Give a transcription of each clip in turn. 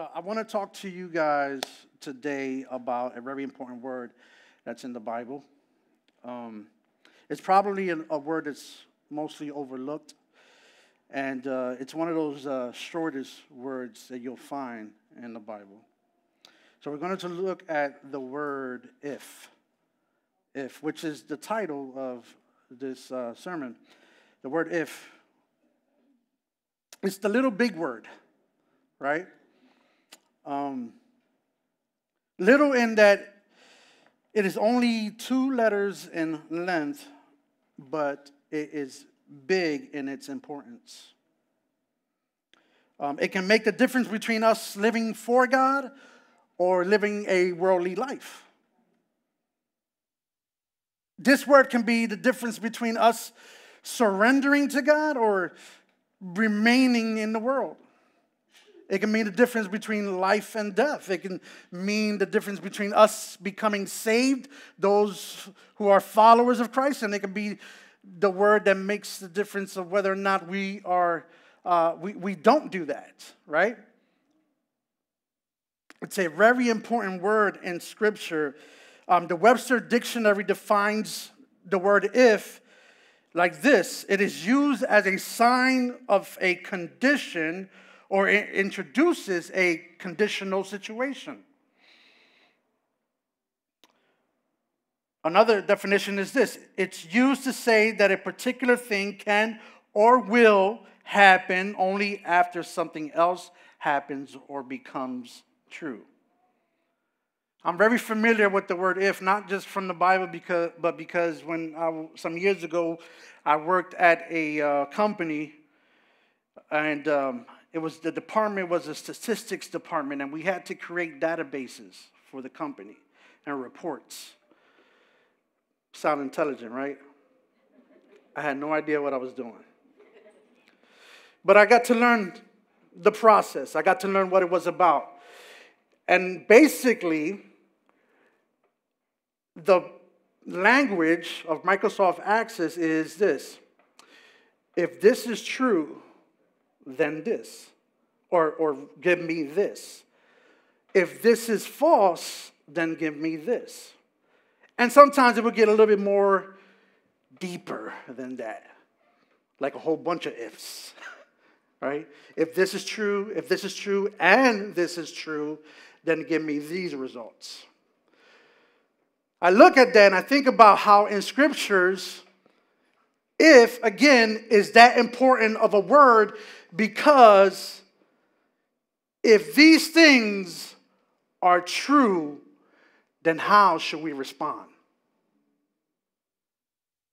So I want to talk to you guys today about a very important word that's in the Bible. Um, it's probably a, a, word that's mostly overlooked, and uh, it's one of those uh, shortest words that you'll find in the Bible. So we're going to look at the word if, if, which is the title of this uh, sermon. The word if. It's the little big word, right? Um, little in that it is only two letters in length, but it is big in its importance. Um, it can make the difference between us living for God or living a worldly life. This word can be the difference between us surrendering to God or remaining in the world. It can mean the difference between life and death. It can mean the difference between us becoming saved, those who are followers of Christ, and it can be the word that makes the difference of whether or not we are uh, we, we don't do that, right? It's a very important word in Scripture. Um, the Webster Dictionary defines the word if like this it is used as a sign of a condition or introduces a conditional situation. Another definition is this it's used to say that a particular thing can or will happen only after something else happens or becomes true. I'm very familiar with the word if, not just from the Bible, because, but because when I, some years ago I worked at a uh, company and um, it was the department was a statistics department and we had to create databases for the company and reports. Sound intelligent right? I had no idea what i was doing. But i got to learn the process. I got to learn what it was about. And basically the language of microsoft access is this. If this is true then this, or, or give me this. If this is false, then give me this. And sometimes it would get a little bit more deeper than that, like a whole bunch of ifs, right? If this is true, if this is true, and this is true, then give me these results. I look at that and I think about how in scriptures, if, again, is that important of a word because if these things are true, then how should we respond?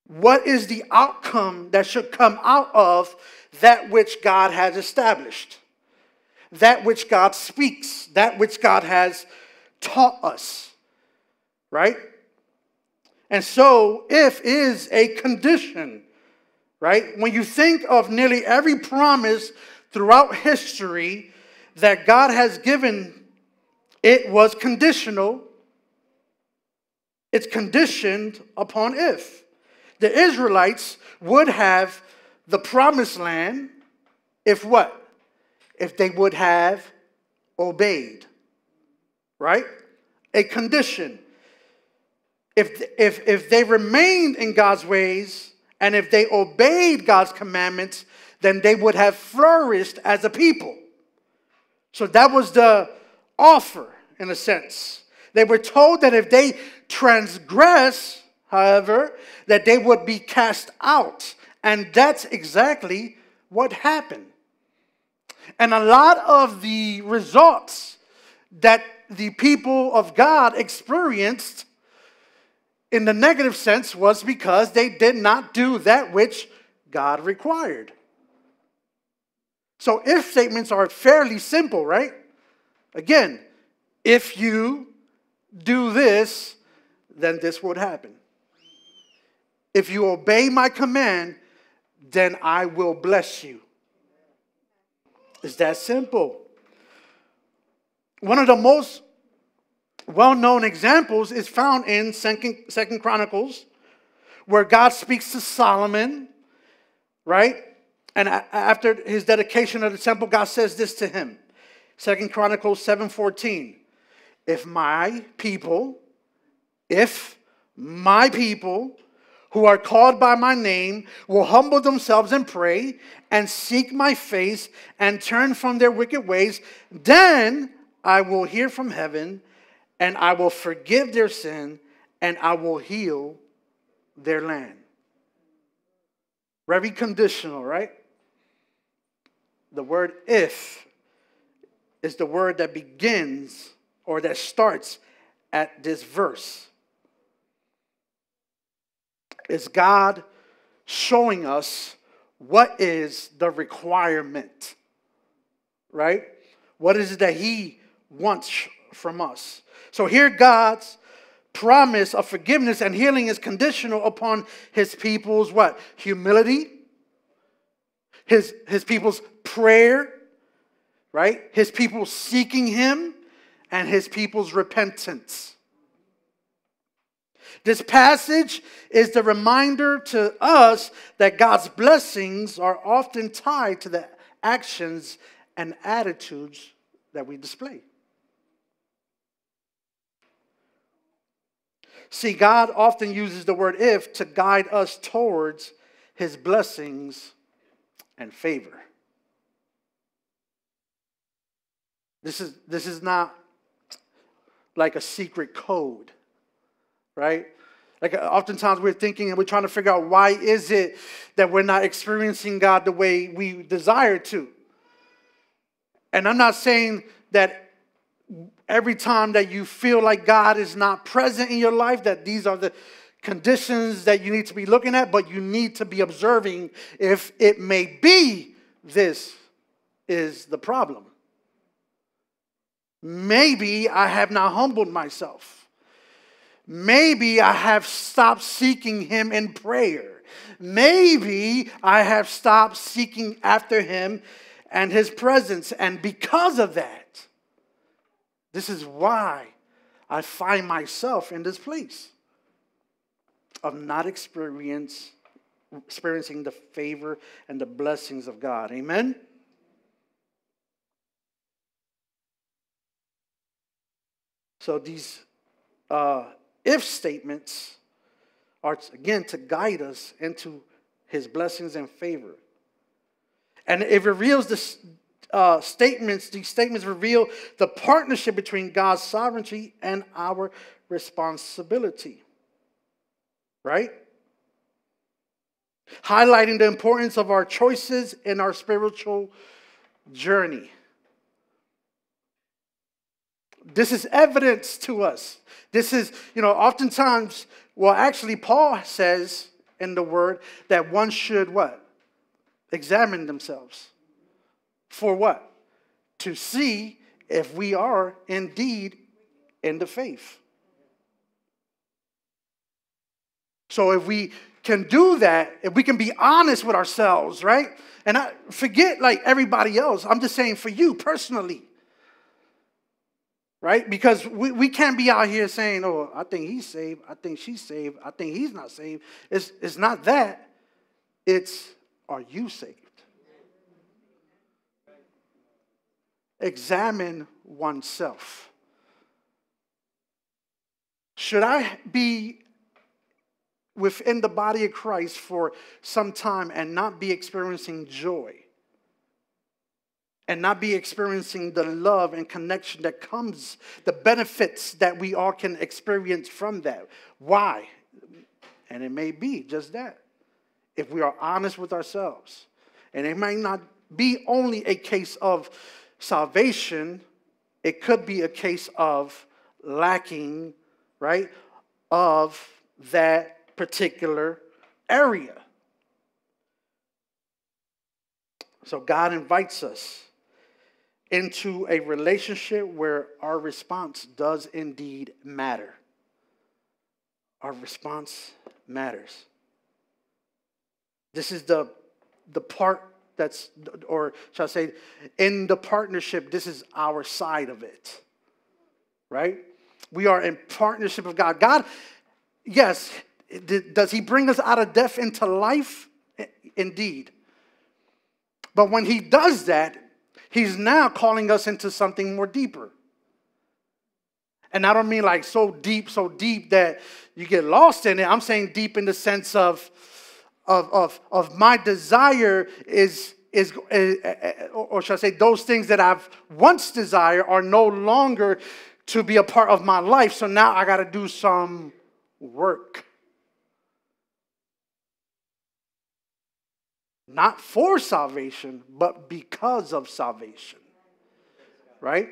What is the outcome that should come out of that which God has established? That which God speaks, that which God has taught us, right? And so, if is a condition right? When you think of nearly every promise throughout history that God has given, it was conditional. It's conditioned upon if. The Israelites would have the promised land if what? If they would have obeyed. Right? A condition. If, if, if they remained in God's ways, and if they obeyed God's commandments, then they would have flourished as a people. So that was the offer, in a sense. They were told that if they transgress, however, that they would be cast out. And that's exactly what happened. And a lot of the results that the people of God experienced in the negative sense was because they did not do that which God required. So if statements are fairly simple, right? Again, if you do this, then this would happen. If you obey my command, then I will bless you. It's that simple. One of the most well-known examples is found in Second, Second Chronicles, where God speaks to Solomon, right? And after his dedication of the temple, God says this to him. Second Chronicles 7:14. If my people, if my people who are called by my name will humble themselves and pray and seek my face and turn from their wicked ways, then I will hear from heaven and I will forgive their sin and I will heal their land. Very conditional, right? The word if is the word that begins or that starts at this verse. Is God showing us what is the requirement? Right? What is it that He wants from us? So here, God's promise of forgiveness and healing is conditional upon His people's what? Humility, His, his people's prayer, right? His people seeking Him, and His people's repentance. This passage is the reminder to us that God's blessings are often tied to the actions and attitudes that we display. See, God often uses the word if to guide us towards his blessings and favor. This is, this is not like a secret code right? Like uh, oftentimes we're thinking and we're trying to figure out why is it that we're not experiencing God the way we desire to. And I'm not saying that every time that you feel like God is not present in your life, that these are the conditions that you need to be looking at, but you need to be observing if it may be this is the problem. Maybe I have not humbled myself. Maybe I have stopped seeking him in prayer. Maybe I have stopped seeking after him and his presence. And because of that, this is why I find myself in this place of not experience, experiencing the favor and the blessings of God. Amen? So these uh, if statements are, again, to guide us into his blessings and favor. And it reveals this uh, statements, these statements reveal the partnership between God's sovereignty and our responsibility. Right? Highlighting the importance of our choices in our spiritual journey. This is evidence to us. This is, you know, oftentimes, well, actually, Paul says in the word that one should what? Examine themselves. For what? To see if we are indeed in the faith. So if we can do that, if we can be honest with ourselves, right? And I forget like everybody else. I'm just saying for you personally right? Because we, we can't be out here saying, oh, I think he's saved, I think she's saved, I think he's not saved. It's, it's not that. It's, are you saved? Examine oneself. Should I be within the body of Christ for some time and not be experiencing joy? and not be experiencing the love and connection that comes, the benefits that we all can experience from that. Why? And it may be just that. If we are honest with ourselves. And it may not be only a case of salvation, it could be a case of lacking, right, of that particular area. So God invites us into a relationship where our response does indeed matter. Our response matters. This is the, the part that's, or shall I say, in the partnership, this is our side of it. Right? We are in partnership with God. God, yes, does He bring us out of death into life? Indeed. But when He does that, He's now calling us into something more deeper. And I don't mean like so deep, so deep that you get lost in it. I'm saying deep in the sense of, of, of, of my desire is, is, eh, eh, or should I say, those things that I've once desired are no longer to be a part of my life. So now I got to do some work. Not for salvation, but because of salvation. Right?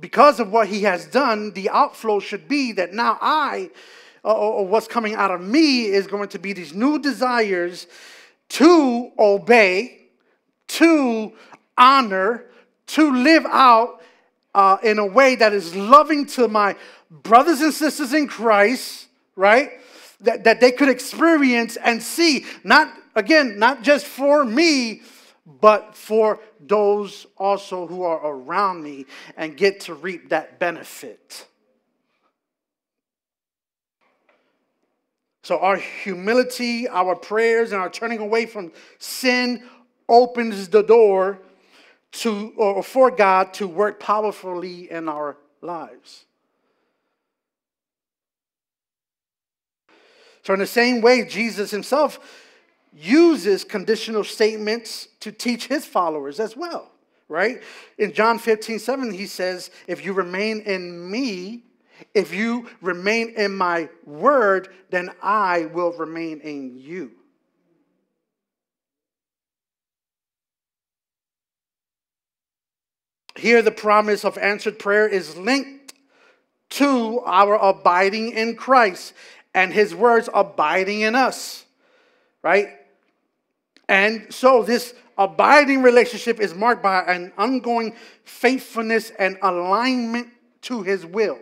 Because of what he has done, the outflow should be that now I, or what's coming out of me, is going to be these new desires to obey, to honor, to live out uh, in a way that is loving to my brothers and sisters in Christ, right? That, that they could experience and see, not, again, not just for me, but for those also who are around me and get to reap that benefit. So, our humility, our prayers, and our turning away from sin opens the door to or for God to work powerfully in our lives. So, in the same way, Jesus himself uses conditional statements to teach his followers as well, right? In John 15, 7, he says, If you remain in me, if you remain in my word, then I will remain in you. Here, the promise of answered prayer is linked to our abiding in Christ and his words abiding in us, right? And so this abiding relationship is marked by an ongoing faithfulness and alignment to his will.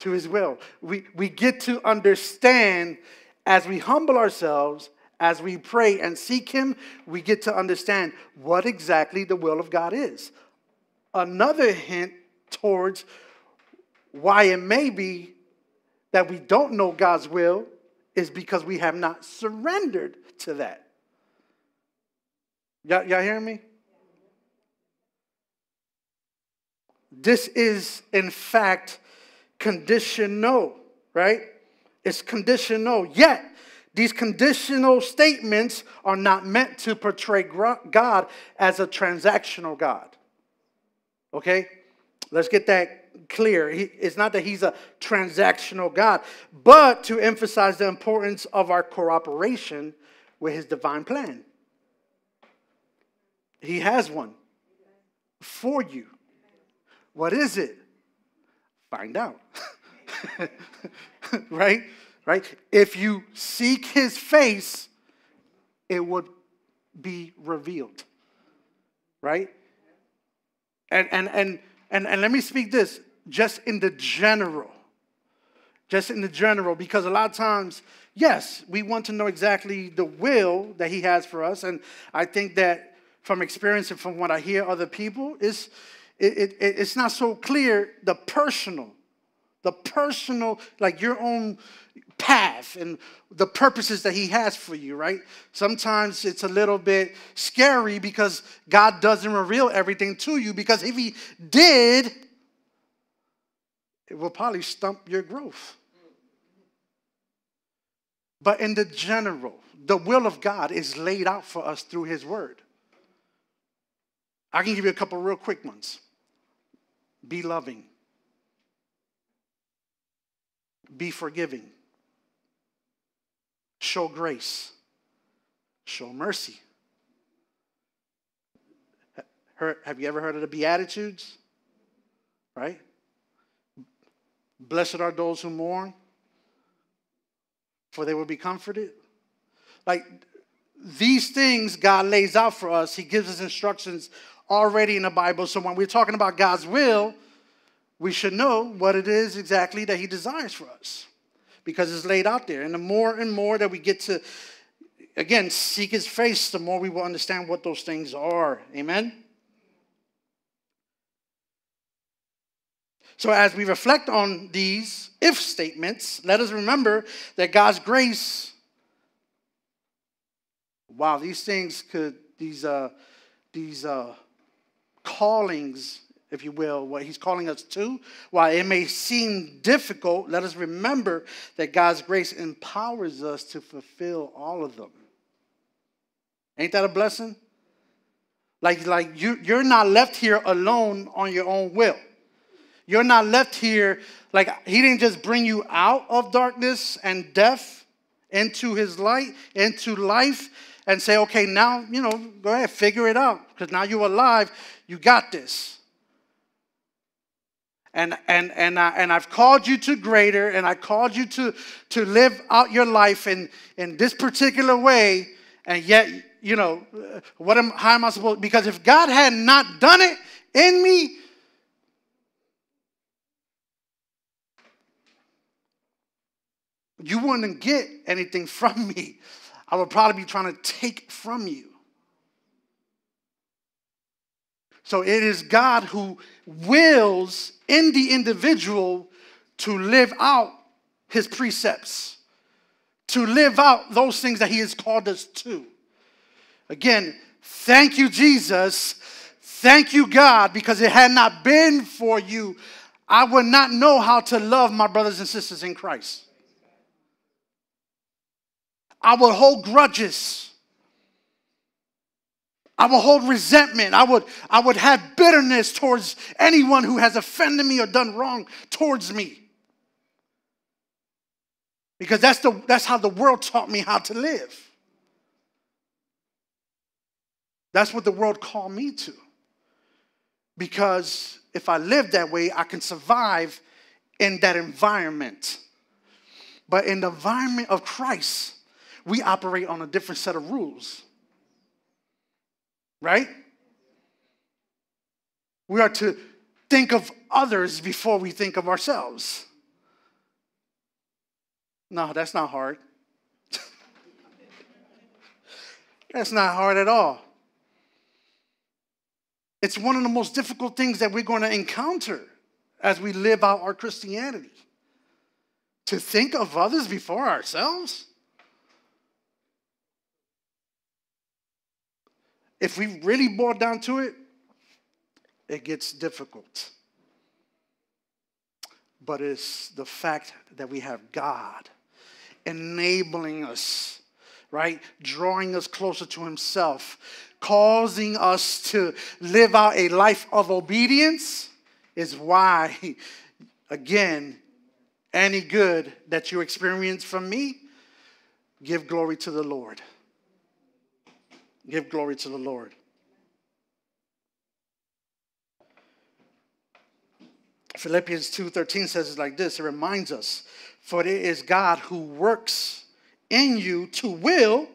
To his will. We, we get to understand as we humble ourselves, as we pray and seek him, we get to understand what exactly the will of God is. Another hint towards why it may be that we don't know God's will is because we have not surrendered to that. Y'all, y'all hearing me? This is, in fact, conditional, right? It's conditional. Yet, these conditional statements are not meant to portray God as a transactional God. Okay? Let's get that clear. He, it's not that he's a transactional God, but to emphasize the importance of our cooperation with his divine plan. He has one for you. What is it? Find out. right? Right? If you seek his face, it would be revealed. Right? And and and and, and let me speak this just in the general. Just in the general, because a lot of times, yes, we want to know exactly the will that He has for us. And I think that from experience and from what I hear other people, is it, it, it's not so clear the personal, the personal, like your own path and the purposes that he has for you, right? Sometimes it's a little bit scary because God doesn't reveal everything to you because if he did, it will probably stump your growth. But in the general, the will of God is laid out for us through his word. I can give you a couple real quick ones. Be loving. Be forgiving show grace, show mercy. have you ever heard of the Beatitudes? Right? Blessed are those who mourn, for they will be comforted. Like these things God lays out for us, He gives us instructions already in the Bible. So when we're talking about God's will, we should know what it is exactly that He desires for us because it's laid out there. And the more and more that we get to, again, seek his face, the more we will understand what those things are. Amen? So, as we reflect on these if statements, let us remember that God's grace, wow, these things could these, uh, these uh, callings, if you will, what he's calling us to, while it may seem difficult, let us remember that God's grace empowers us to fulfill all of them. Ain't that a blessing? Like, like you, you're not left here alone on your own will. You're not left here, like, he didn't just bring you out of darkness and death into his light, into life, and say, okay, now, you know, go ahead, figure it out. Because now you're alive, you got this. And, and, and, I, and I've called you to greater, and I called you to, to live out your life in, in this particular way, and yet, you know, what am, how am I supposed Because if God had not done it in me, you wouldn't get anything from me. I would probably be trying to take from you. So it is God who wills in the individual to live out his precepts, to live out those things that he has called us to. Again, thank you, Jesus. Thank you, God, because it had not been for you, I would not know how to love my brothers and sisters in Christ. I would hold grudges. I would hold resentment. I would, I would have bitterness towards anyone who has offended me or done wrong towards me. Because that's, the, that's how the world taught me how to live. That's what the world called me to. Because if I live that way, I can survive in that environment. But in the environment of Christ, we operate on a different set of rules. Right? We are to think of others before we think of ourselves. No, that's not hard. that's not hard at all. It's one of the most difficult things that we're going to encounter as we live out our Christianity. To think of others before ourselves? If we really boil down to it, it gets difficult. But it's the fact that we have God enabling us, right? Drawing us closer to Himself, causing us to live out a life of obedience is why, again, any good that you experience from me, give glory to the Lord. Give glory to the Lord. Philippians 2:13 says it like this. It reminds us, for it is God who works in you to will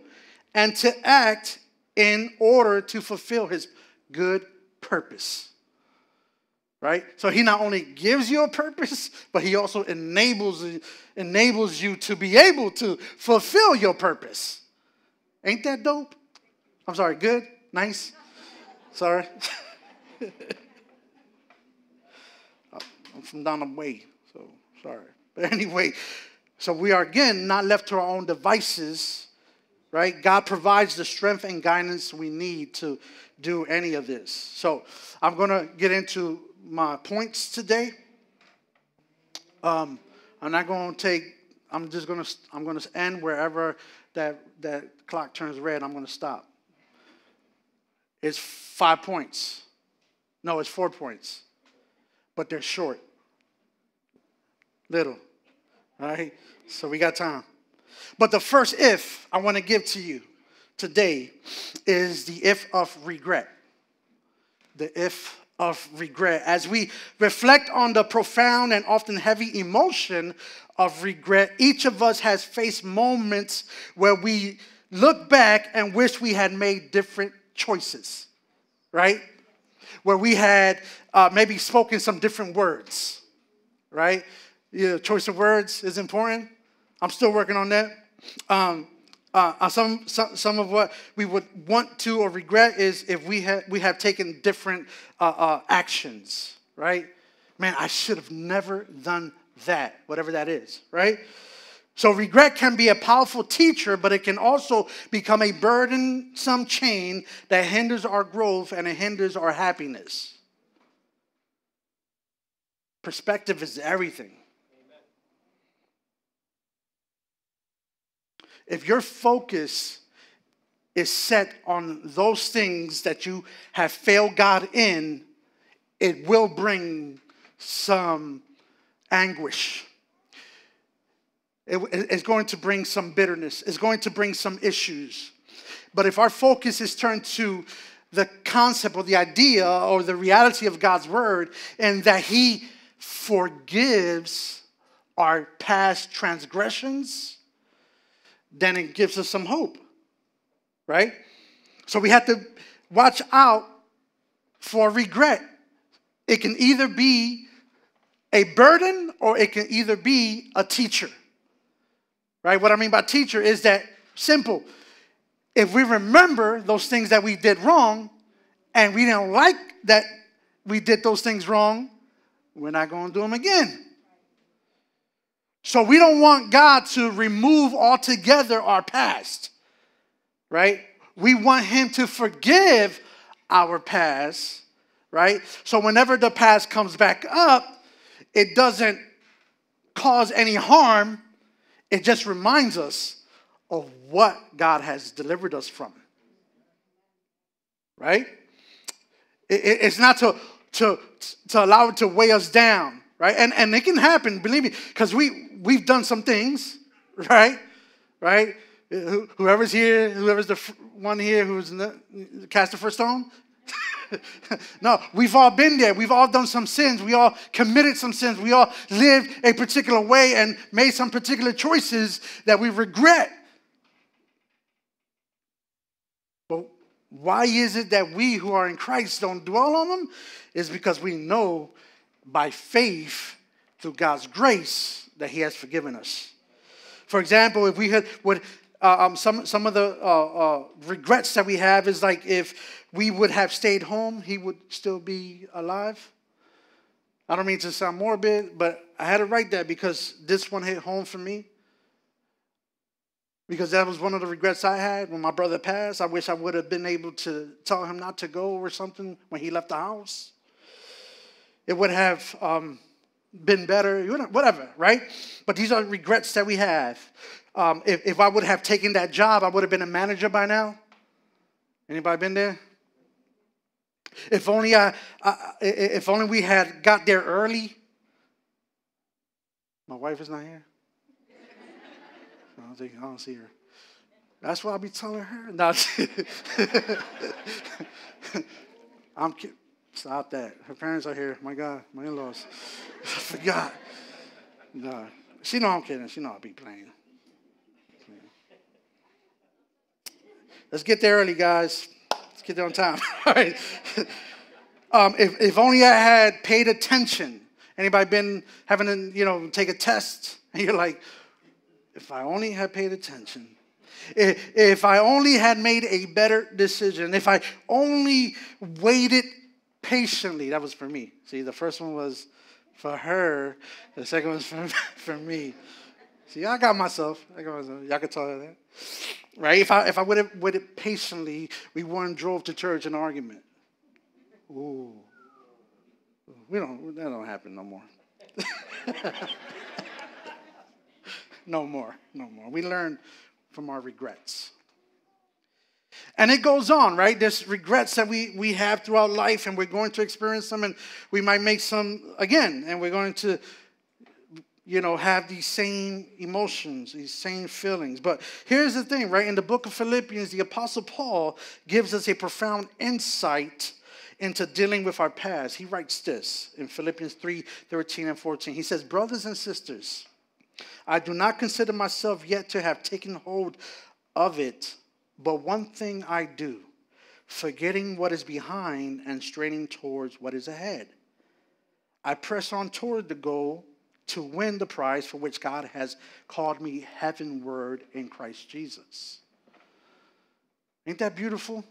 and to act in order to fulfill his good purpose. Right? So he not only gives you a purpose, but he also enables, enables you to be able to fulfill your purpose. Ain't that dope? I'm sorry, good? Nice? Sorry? I'm from down the way, so sorry. But anyway, so we are again not left to our own devices, right? God provides the strength and guidance we need to do any of this. So I'm going to get into my points today. Um, I'm not going to take. I'm just going to. I'm going to end wherever that that clock turns red. I'm going to stop. It's five points. No, it's four points. But they're short. Little. All right? So we got time. But the first if I want to give to you today is the if of regret. The if of regret. As we reflect on the profound and often heavy emotion of regret, each of us has faced moments where we look back and wish we had made different choices, right? Where we had uh, maybe spoken some different words, right? Yeah, choice of words is important. I'm still working on that. Um, uh, uh, some, some, some of what we would want to or regret is if we, ha- we have taken different uh, uh actions, right? Man, I should have never done that, whatever that is, right? So, regret can be a powerful teacher, but it can also become a burdensome chain that hinders our growth and it hinders our happiness. Perspective is everything. If your focus is set on those things that you have failed God in, it will bring some anguish. It, it's going to bring some bitterness. It's going to bring some issues. But if our focus is turned to the concept or the idea or the reality of God's word and that He forgives our past transgressions, then it gives us some hope, right? So we have to watch out for regret. It can either be a burden or it can either be a teacher. Right? What I mean by teacher is that simple. If we remember those things that we did wrong and we don't like that we did those things wrong, we're not going to do them again. So we don't want God to remove altogether our past, right? We want Him to forgive our past, right? So whenever the past comes back up, it doesn't cause any harm it just reminds us of what God has delivered us from. Right? it's not to, to, to allow it to weigh us down, right? And, and it can happen, believe me, because we, we've done some things, right? Right? Whoever's here, whoever's the one here who's the, cast the first stone, no, we've all been there. We've all done some sins. We all committed some sins. We all lived a particular way and made some particular choices that we regret. But why is it that we who are in Christ don't dwell on them? Is because we know by faith through God's grace that He has forgiven us. For example, if we had would uh, um, some some of the uh, uh, regrets that we have is like if we would have stayed home, he would still be alive. I don't mean to sound morbid, but I had to write that because this one hit home for me. Because that was one of the regrets I had when my brother passed. I wish I would have been able to tell him not to go or something when he left the house. It would have um, been better, whatever, right? But these are regrets that we have. Um, if, if I would have taken that job, I would have been a manager by now. Anybody been there? If only I, I, if only we had got there early. My wife is not here. I don't, think, I don't see her. That's what I'll be telling her. No, I'm kidding. Stop that. Her parents are here. My God, my in-laws. I forgot. No, she know I'm kidding. She know I'll be playing. Let's get there early, guys Let's get there on time. All right. Um, if, if only I had paid attention. Anybody been having to, you know, take a test? And you're like, if I only had paid attention. If, if I only had made a better decision. If I only waited patiently. That was for me. See, the first one was for her. The second one was for, for me. See, I got myself. I got myself. Y'all can tell that. Right? If I if I would have waited patiently, we weren't drove to church in argument. Ooh. We don't that don't happen no more. no more. No more. We learn from our regrets. And it goes on, right? There's regrets that we, we have throughout life, and we're going to experience them, and we might make some again, and we're going to you know, have these same emotions, these same feelings. But here's the thing, right? In the book of Philippians, the Apostle Paul gives us a profound insight into dealing with our past. He writes this in Philippians 3 13 and 14. He says, Brothers and sisters, I do not consider myself yet to have taken hold of it, but one thing I do, forgetting what is behind and straining towards what is ahead. I press on toward the goal to win the prize for which God has called me heavenward in Christ Jesus. Ain't that beautiful?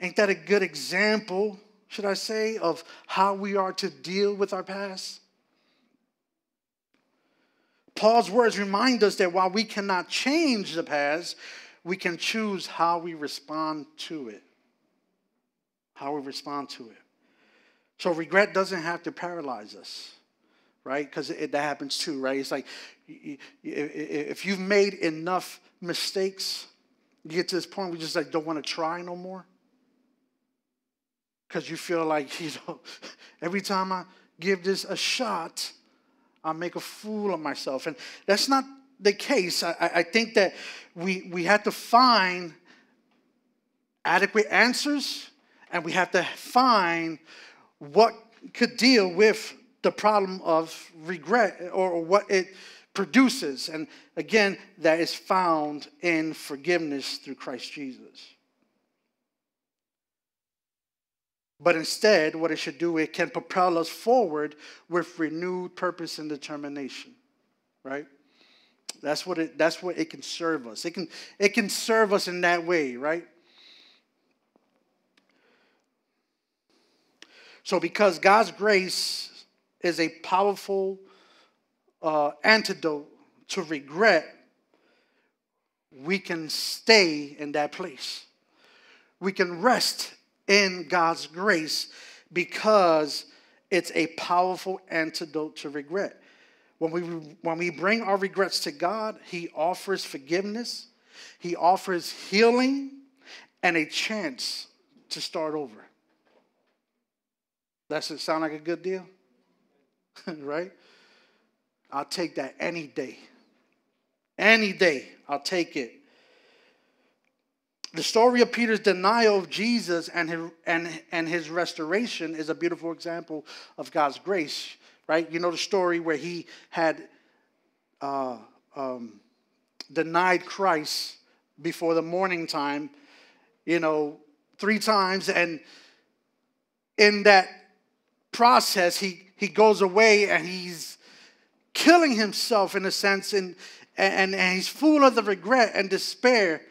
Ain't that a good example, should I say, of how we are to deal with our past? Paul's words remind us that while we cannot change the past, we can choose how we respond to it. How we respond to it. So regret doesn't have to paralyze us, right? Because that happens too, right? It's like if you've made enough mistakes, you get to this point where you just like don't want to try no more. Because you feel like, you know, every time I give this a shot, I make a fool of myself. And that's not the case. I, I think that we, we have to find adequate answers and we have to find what could deal with the problem of regret or what it produces. And again, that is found in forgiveness through Christ Jesus. But instead, what it should do, it can propel us forward with renewed purpose and determination. Right? That's what it that's what it can serve us. It can it can serve us in that way, right? So because God's grace is a powerful uh, antidote to regret, we can stay in that place. We can rest in God's grace because it's a powerful antidote to regret. When we, when we bring our regrets to God, He offers forgiveness, He offers healing, and a chance to start over. Does it sound like a good deal? right? I'll take that any day. Any day, I'll take it. The story of Peter's denial of Jesus and his, and, and his restoration is a beautiful example of God's grace, right? You know the story where he had uh, um, denied Christ before the morning time, you know, three times. And in that process, he, he goes away and he's killing himself in a sense, and, and, and he's full of the regret and despair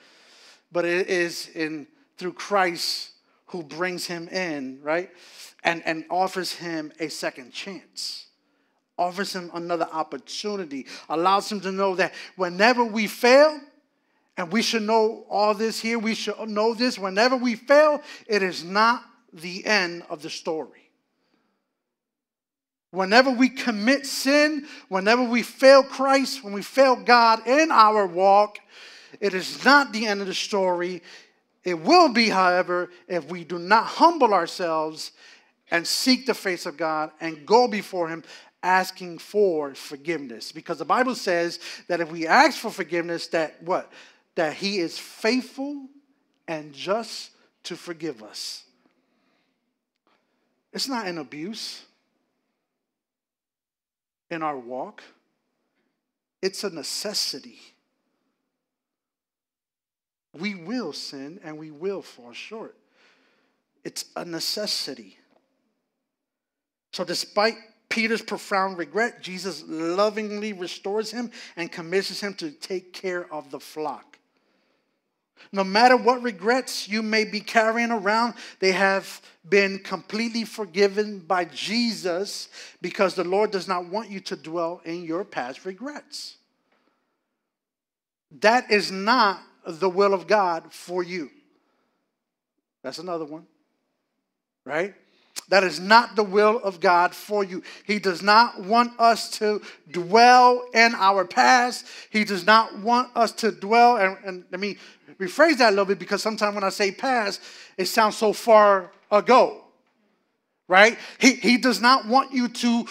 but it is in through Christ who brings him in, right? And, and offers him a second chance, offers him another opportunity, allows him to know that whenever we fail, and we should know all this here, we should know this, whenever we fail, it is not the end of the story. Whenever we commit sin, whenever we fail Christ, when we fail God in our walk, it is not the end of the story. It will be, however, if we do not humble ourselves and seek the face of God and go before Him asking for forgiveness. Because the Bible says that if we ask for forgiveness, that what? That He is faithful and just to forgive us. It's not an abuse in our walk, it's a necessity we will sin and we will fall short. It's a necessity. So, despite Peter's profound regret, Jesus lovingly restores him and commissions him to take care of the flock. No matter what regrets you may be carrying around, they have been completely forgiven by Jesus because the Lord does not want you to dwell in your past regrets. That is not the will of God for you. That's another one, right? That is not the will of God for you. He does not want us to dwell in our past. He does not want us to dwell, and, and let me rephrase that a little bit because sometimes when I say past, it sounds so far ago, right? He, he does not want you to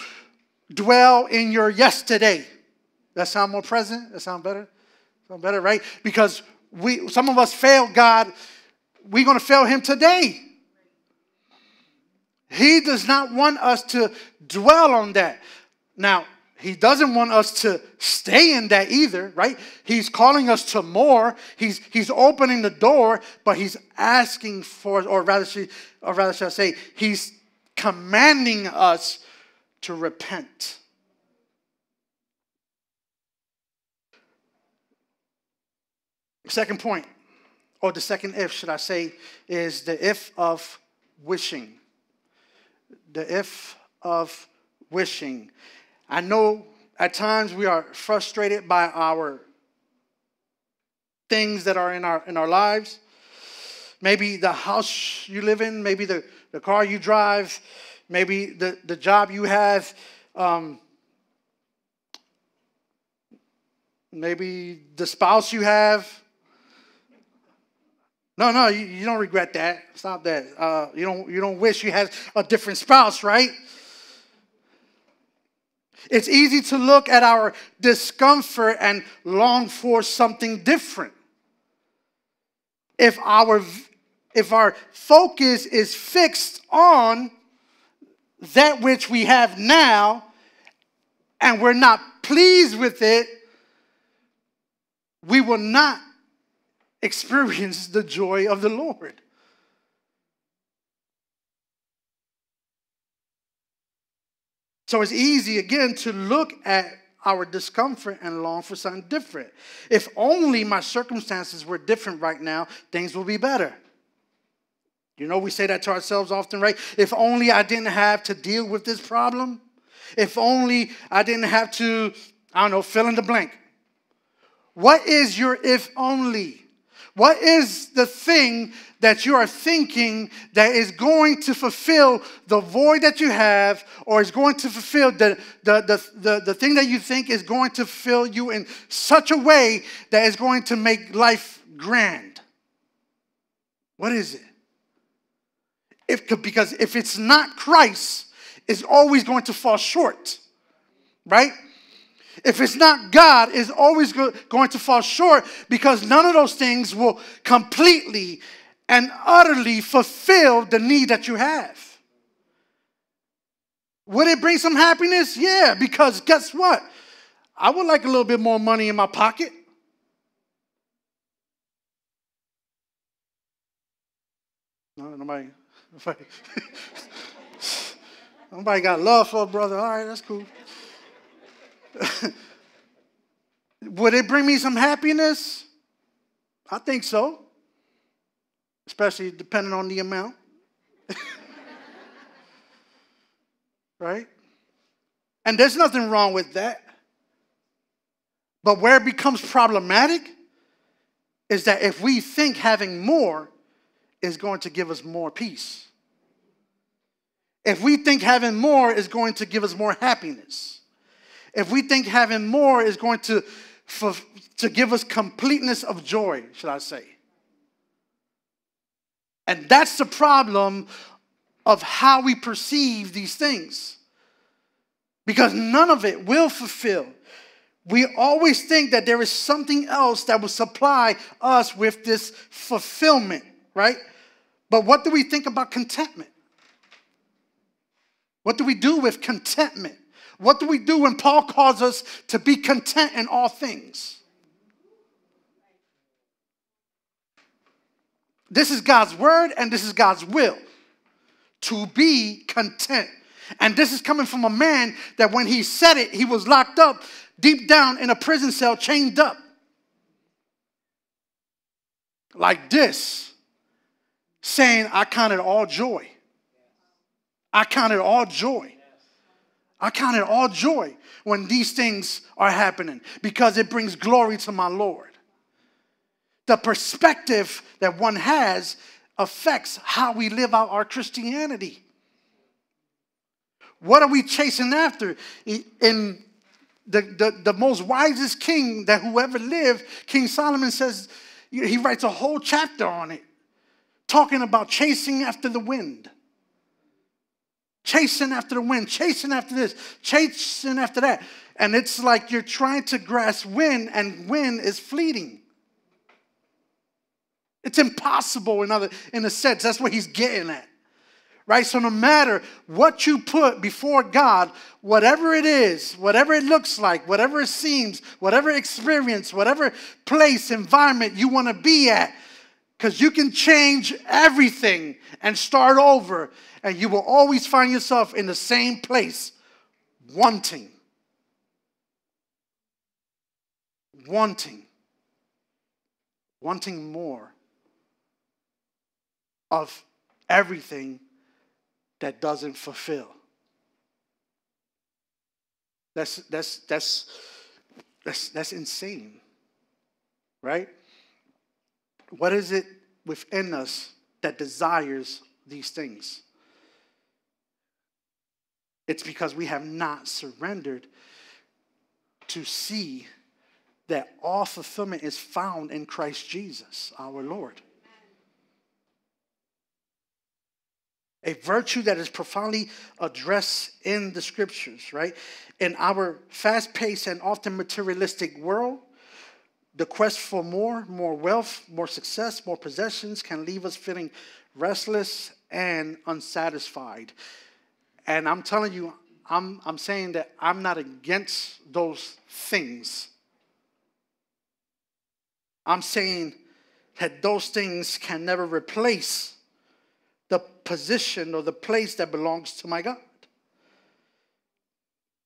dwell in your yesterday. That sound more present? That sound better? Sound better, right? Because we, some of us failed God. We're going to fail Him today. He does not want us to dwell on that. Now, he doesn't want us to stay in that either, right? He's calling us to more. He's, he's opening the door, but he's asking for, or rather, she, or rather should I say, he's commanding us to repent. Second point, or the second if, should I say, is the if of wishing. The if of wishing. I know at times we are frustrated by our things that are in our in our lives. Maybe the house you live in, maybe the, the car you drive, maybe the, the job you have, um, maybe the spouse you have. No, no, you, you don't regret that. Stop that. Uh, you don't you don't wish you had a different spouse, right? It's easy to look at our discomfort and long for something different. If our if our focus is fixed on that which we have now and we're not pleased with it, we will not experience the joy of the Lord. So it's easy, again, to look at our discomfort and long for something different. If only my circumstances were different right now, things will be better. You know, we say that to ourselves often, right? If only I didn't have to deal with this problem. If only I didn't have to, I don't know, fill in the blank. What is your if only? What is the thing that you are thinking that is going to fulfill the void that you have, or is going to fulfill the, the, the, the, the thing that you think is going to fulfill you in such a way that is going to make life grand? What is it? If, because if it's not Christ, it's always going to fall short, right? If it's not God, it's always going to fall short because none of those things will completely and utterly fulfill the need that you have. Would it bring some happiness? Yeah, because guess what? I would like a little bit more money in my pocket. No, nobody. Nobody, nobody got love for a brother. All right, that's cool. Would it bring me some happiness? I think so. Especially depending on the amount. right? And there's nothing wrong with that. But where it becomes problematic is that if we think having more is going to give us more peace, if we think having more is going to give us more happiness, if we think having more is going to, for, to give us completeness of joy, should I say. And that's the problem of how we perceive these things. Because none of it will fulfill. We always think that there is something else that will supply us with this fulfillment, right? But what do we think about contentment? What do we do with contentment? What do we do when Paul calls us to be content in all things? This is God's word and this is God's will to be content. And this is coming from a man that when he said it, he was locked up deep down in a prison cell, chained up. Like this, saying, I count it all joy. I count it all joy. I count it all joy when these things are happening because it brings glory to my Lord. The perspective that one has affects how we live out our Christianity. What are we chasing after? In the, the, the most wisest king that whoever lived, King Solomon says, he writes a whole chapter on it, talking about chasing after the wind chasing after the wind, chasing after this, chasing after that. And it's like you're trying to grasp wind, and wind is fleeting. It's impossible in, other, in a sense. That's what he's getting at. Right? So, no matter what you put before God, whatever it is, whatever it looks like, whatever it seems, whatever experience, whatever place, environment you want to be at, because you can change everything and start over and you will always find yourself in the same place, wanting. Wanting. Wanting more of everything that doesn't fulfill. That's that's that's that's that's insane. Right? What is it within us that desires these things? It's because we have not surrendered to see that all fulfillment is found in Christ Jesus, our Lord. A virtue that is profoundly addressed in the scriptures, right? In our fast paced and often materialistic world, the quest for more, more wealth, more success, more possessions can leave us feeling restless and unsatisfied. And I'm telling you, I'm, I'm saying that I'm not against those things. I'm saying that those things can never replace the position or the place that belongs to my God.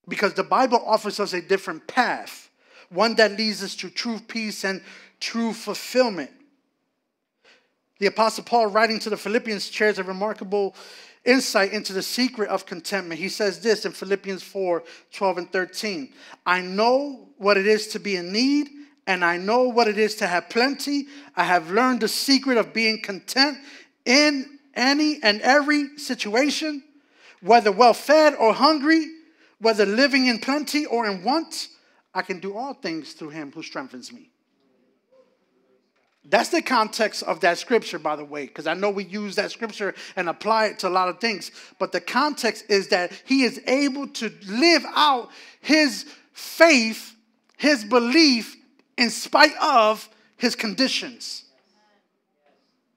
Because the Bible offers us a different path, one that leads us to true peace and true fulfillment. The Apostle Paul, writing to the Philippians, shares a remarkable insight into the secret of contentment. He says this in Philippians 4 12 and 13. I know what it is to be in need, and I know what it is to have plenty. I have learned the secret of being content in any and every situation, whether well fed or hungry, whether living in plenty or in want. I can do all things through him who strengthens me. That's the context of that scripture, by the way, because I know we use that scripture and apply it to a lot of things. But the context is that he is able to live out his faith, his belief, in spite of his conditions.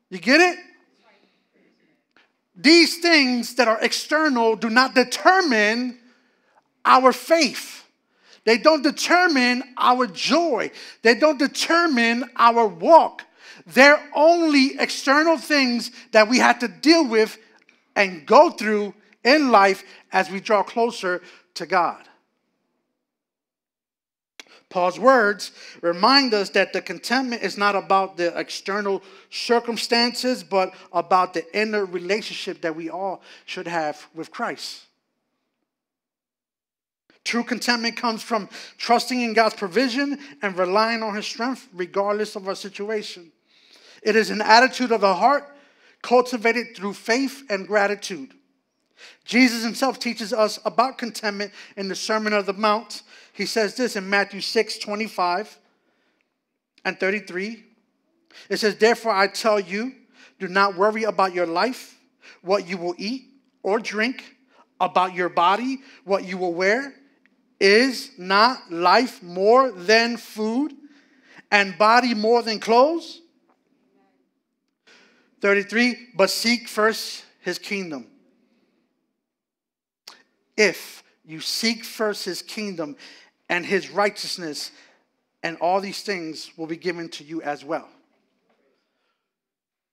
You get it? These things that are external do not determine our faith. They don't determine our joy. They don't determine our walk. They're only external things that we have to deal with and go through in life as we draw closer to God. Paul's words remind us that the contentment is not about the external circumstances, but about the inner relationship that we all should have with Christ. True contentment comes from trusting in God's provision and relying on His strength regardless of our situation. It is an attitude of the heart cultivated through faith and gratitude. Jesus himself teaches us about contentment in the Sermon of the Mount. He says this in Matthew 6 25 and 33. It says, Therefore I tell you, do not worry about your life, what you will eat or drink, about your body, what you will wear. Is not life more than food and body more than clothes? 33, but seek first his kingdom. If you seek first his kingdom and his righteousness, and all these things will be given to you as well.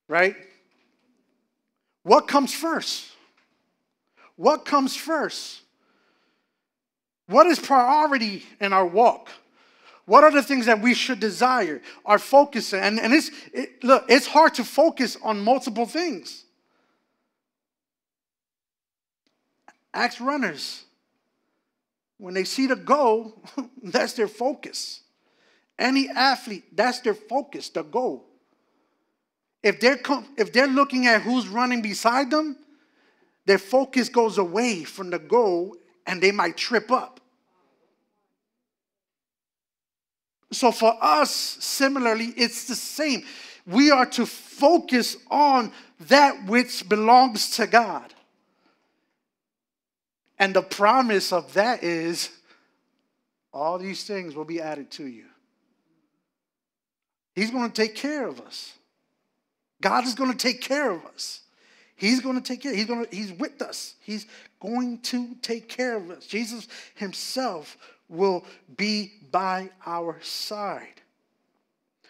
Right? What comes first? What comes first? What is priority in our walk? What are the things that we should desire? Our focus, and, and it's it, look, it's hard to focus on multiple things. Ask runners. When they see the goal, that's their focus. Any athlete, that's their focus, the goal. If they're, if they're looking at who's running beside them, their focus goes away from the goal and they might trip up. So for us, similarly, it's the same. We are to focus on that which belongs to God. And the promise of that is all these things will be added to you. He's going to take care of us. God is going to take care of us. He's going to take care. He's going to, he's with us. He's going to take care of us. Jesus himself will be by our side.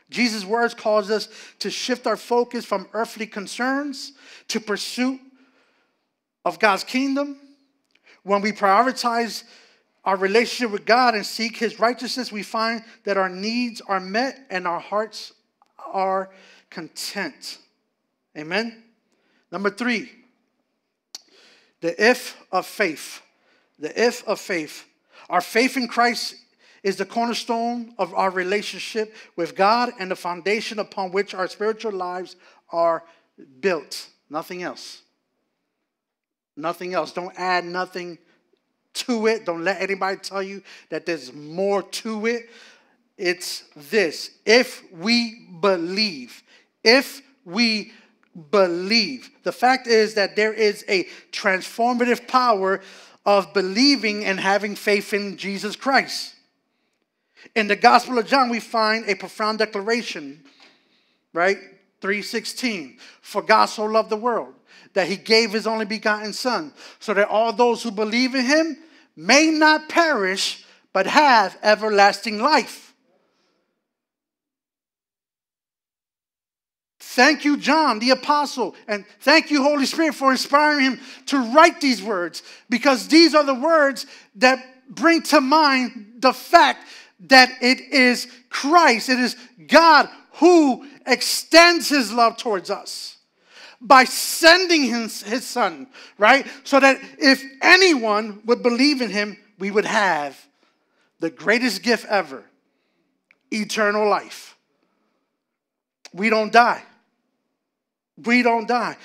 Jesus' words cause us to shift our focus from earthly concerns to pursuit of God's kingdom. When we prioritize our relationship with God and seek his righteousness, we find that our needs are met and our hearts are content. Amen. Number three, the if of faith. The if of faith. Our faith in Christ is the cornerstone of our relationship with God and the foundation upon which our spiritual lives are built. Nothing else. Nothing else. Don't add nothing to it. Don't let anybody tell you that there's more to it. It's this if we believe, if we believe. The fact is that there is a transformative power of believing and having faith in Jesus Christ. In the Gospel of John, we find a profound declaration, right? 3:16. For God so loved the world that he gave his only begotten son, so that all those who believe in him may not perish, but have everlasting life. Thank you, John, the apostle, and thank you, Holy Spirit, for inspiring him to write these words because these are the words that bring to mind the fact that it is Christ, it is God who extends his love towards us by sending his, his son, right? So that if anyone would believe in him, we would have the greatest gift ever eternal life. We don't die. We don't die.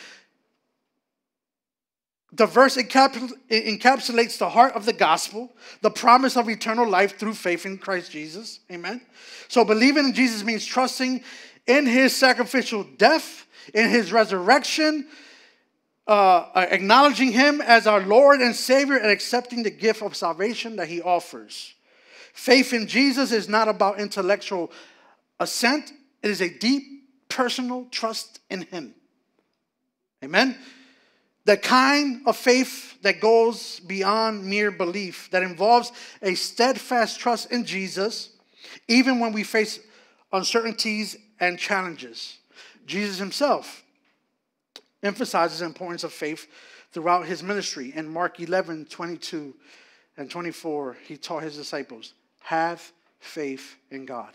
The verse encapsulates the heart of the gospel, the promise of eternal life through faith in Christ Jesus. Amen. So believing in Jesus means trusting in his sacrificial death, in his resurrection, uh, acknowledging him as our Lord and Savior, and accepting the gift of salvation that he offers. Faith in Jesus is not about intellectual assent, it is a deep personal trust in him. Amen? The kind of faith that goes beyond mere belief, that involves a steadfast trust in Jesus, even when we face uncertainties and challenges. Jesus himself emphasizes the importance of faith throughout his ministry. In Mark 11 22 and 24, he taught his disciples, Have faith in God.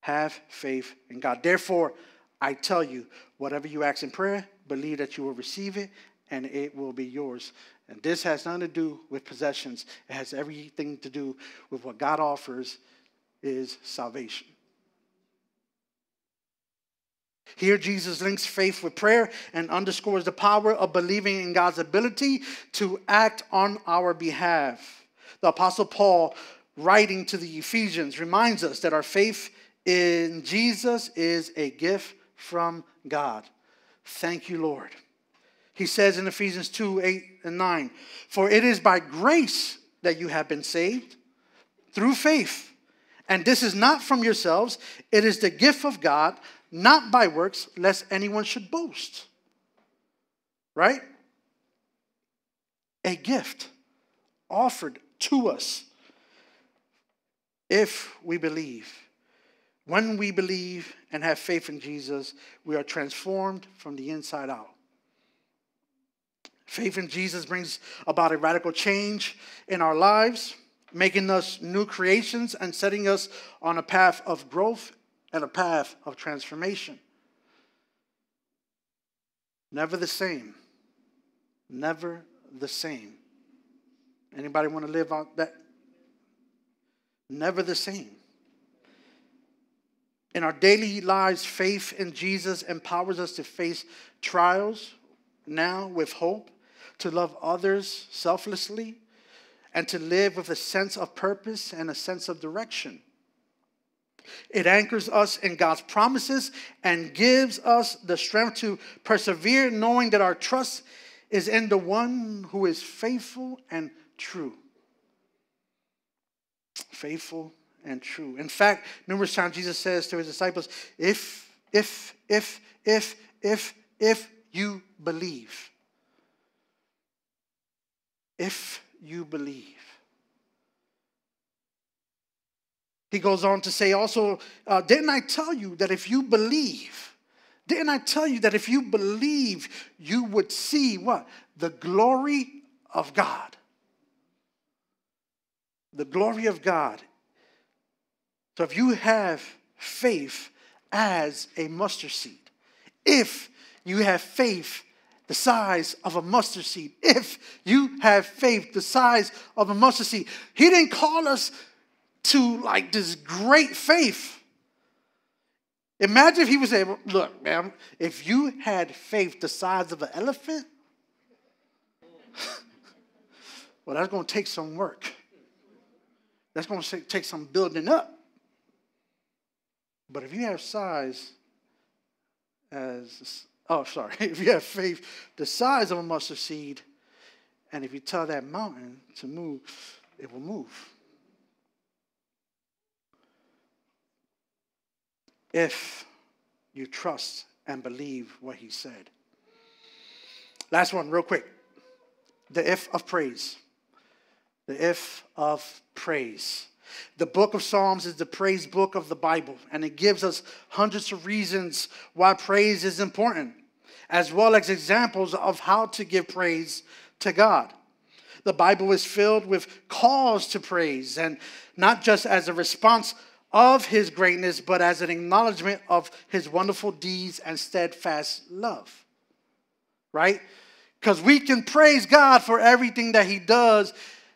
Have faith in God. Therefore, I tell you, whatever you ask in prayer, believe that you will receive it and it will be yours. And this has nothing to do with possessions. It has everything to do with what God offers is salvation. Here, Jesus links faith with prayer and underscores the power of believing in God's ability to act on our behalf. The Apostle Paul, writing to the Ephesians, reminds us that our faith in Jesus is a gift from God. Thank you, Lord. He says in Ephesians 2 8 and 9, For it is by grace that you have been saved through faith. And this is not from yourselves, it is the gift of God, not by works, lest anyone should boast. Right? A gift offered to us if we believe. When we believe and have faith in Jesus, we are transformed from the inside out. Faith in Jesus brings about a radical change in our lives, making us new creations and setting us on a path of growth and a path of transformation. Never the same. Never the same. Anybody want to live out that? Never the same. In our daily lives, faith in Jesus empowers us to face trials now with hope, to love others selflessly, and to live with a sense of purpose and a sense of direction. It anchors us in God's promises and gives us the strength to persevere, knowing that our trust is in the one who is faithful and true. Faithful and true. In fact, numerous times Jesus says to his disciples, if, if, if, if, if, if you believe. If you believe. He goes on to say also, uh, didn't I tell you that if you believe, didn't I tell you that if you believe, you would see what? The glory of God. The glory of God so if you have faith as a mustard seed, if you have faith the size of a mustard seed. If you have faith the size of a mustard seed. He didn't call us to like this great faith. Imagine if he was able, look, man, if you had faith the size of an elephant, well, that's going to take some work. That's going to take some building up. But if you have size as, oh, sorry, if you have faith the size of a mustard seed, and if you tell that mountain to move, it will move. If you trust and believe what he said. Last one, real quick. The if of praise. The if of praise. The book of Psalms is the praise book of the Bible, and it gives us hundreds of reasons why praise is important, as well as examples of how to give praise to God. The Bible is filled with calls to praise, and not just as a response of his greatness, but as an acknowledgement of his wonderful deeds and steadfast love. Right? Because we can praise God for everything that he does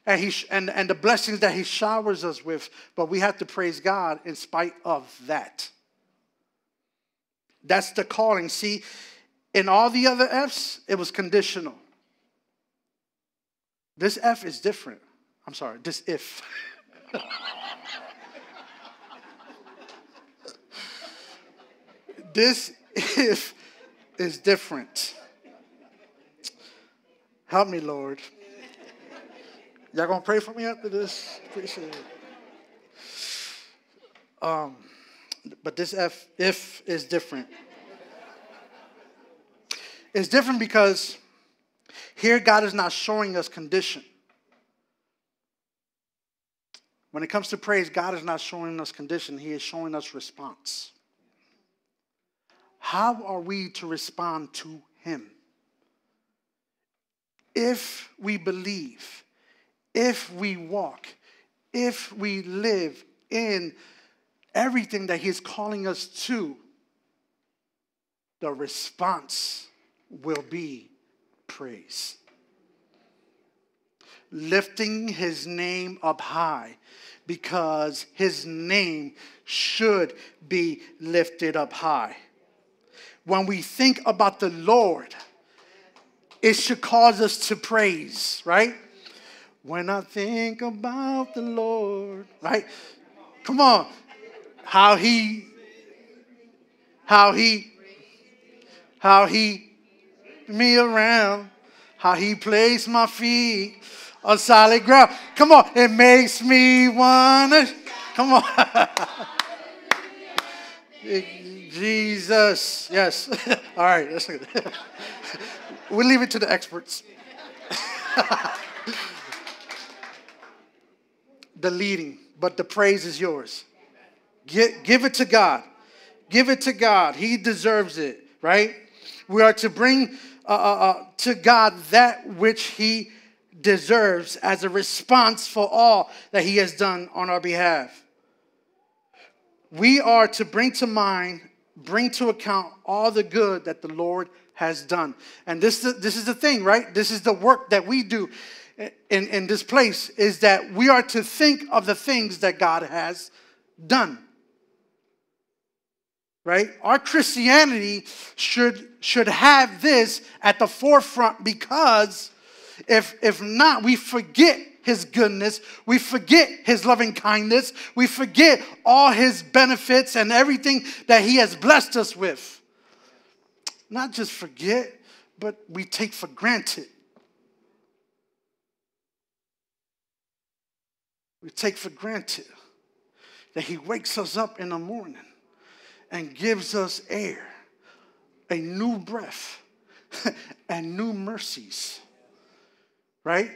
and, he, and, and the blessings that he showers us with, but we have to praise God in spite of that. That's the calling. See, in all the other F's, it was conditional. This F is different. I'm sorry, this if. this if is different. Help me, Lord. Y'all gonna pray for me after this? Appreciate it. Um, but this F, if is different. It's different because here God is not showing us condition. When it comes to praise, God is not showing us condition, He is showing us response. How are we to respond to Him? If we believe, if we walk, if we live in everything that He's calling us to, the response will be praise. Lifting His name up high because His name should be lifted up high. When we think about the Lord, it should cause us to praise, right? When I think about the Lord, right? Come on. How he, how he, how he me around, how he placed my feet on solid ground. Come on, it makes me wanna. Come on. Jesus. Yes. All right. Let's. we'll leave it to the experts. The leading, but the praise is yours. Get, give it to God. Give it to God. He deserves it, right? We are to bring uh, uh, uh, to God that which He deserves as a response for all that He has done on our behalf. We are to bring to mind, bring to account all the good that the Lord has done. And this, this is the thing, right? This is the work that we do in, in this place is that we are to think of the things that God has done. Right? Our Christianity should, should have this at the forefront because if, if not, we forget his goodness, we forget his loving kindness, we forget all his benefits and everything that he has blessed us with. Not just forget, but we take for granted. We take for granted that He wakes us up in the morning and gives us air, a new breath, and new mercies. Right?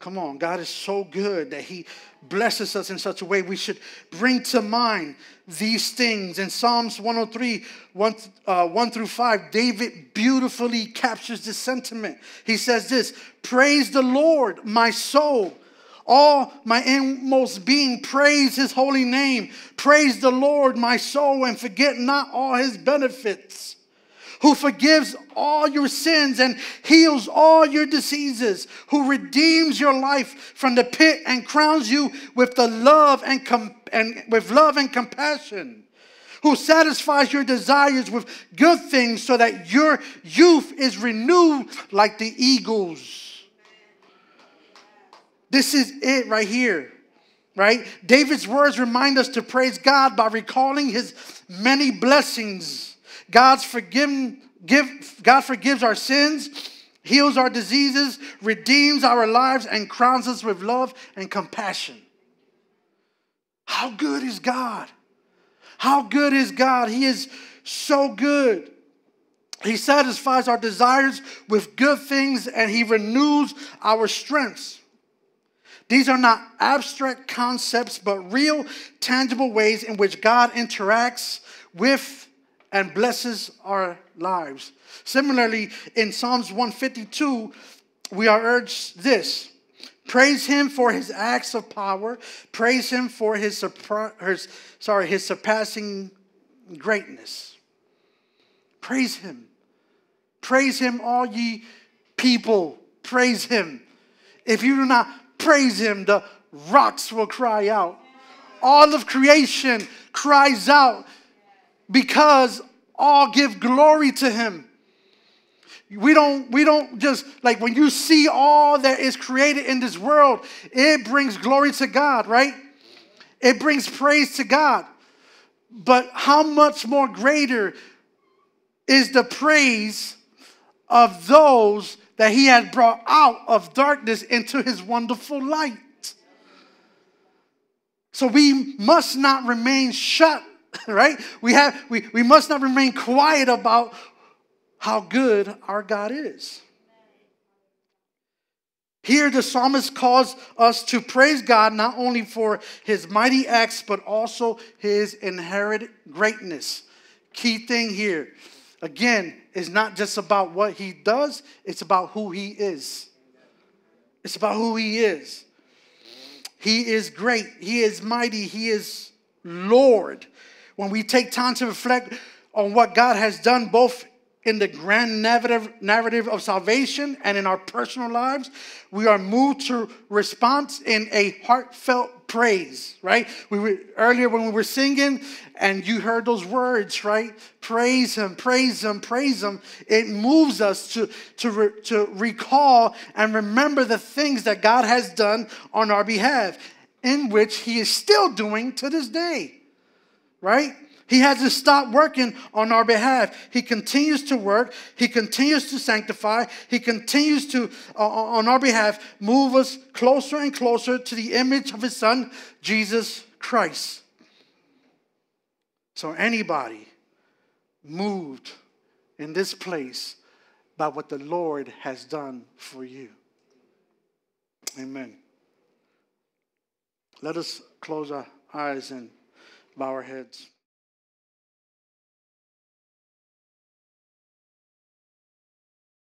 Come on, God is so good that He blesses us in such a way we should bring to mind these things. In Psalms 103, 1, uh, 1 through 5, David beautifully captures this sentiment. He says this Praise the Lord, my soul all my inmost being, praise his holy name. Praise the Lord, my soul, and forget not all his benefits. who forgives all your sins and heals all your diseases, who redeems your life from the pit and crowns you with the love and, com- and with love and compassion, who satisfies your desires with good things so that your youth is renewed like the eagles. This is it right here right? David's words remind us to praise God by recalling his many blessings. God's forgive, give, God forgives our sins, heals our diseases, redeems our lives, and crowns us with love and compassion. How good is God? How good is God? He is so good. He satisfies our desires with good things and He renews our strengths. These are not abstract concepts, but real, tangible ways in which God interacts with and blesses our lives. Similarly, in Psalms 152, we are urged this praise him for his acts of power. Praise him for his, his, sorry his surpassing greatness. Praise him. Praise him all ye people. Praise him. If you do not praise him, the rocks will cry out. All of creation cries out because all give glory to him. We don't, we don't just like when you see all that is created in this world, it brings glory to God, right? It brings praise to God. But how much more greater is the praise of those that he had brought out of darkness into his wonderful light. So we must not remain shut, right? We, have, we, we must not remain quiet about how good our God is. Here, the psalmist calls us to praise God not only for his mighty acts, but also his inherent greatness. Key thing here again, is not just about what he does, it's about who he is. It's about who he is. He is great, he is mighty, he is Lord. When we take time to reflect on what God has done, both in the grand narrative, narrative of salvation and in our personal lives, we are moved to response in a heartfelt praise, right? We were earlier when we were singing and you heard those words, right? Praise him, praise him, praise him. It moves us to, to, re, to recall and remember the things that God has done on our behalf, in which he is still doing to this day, right? He hasn't stopped working on our behalf. He continues to work. He continues to sanctify. He continues to, uh, on our behalf, move us closer and closer to the image of His Son, Jesus Christ. So, anybody moved in this place by what the Lord has done for you. Amen. Let us close our eyes and bow our heads.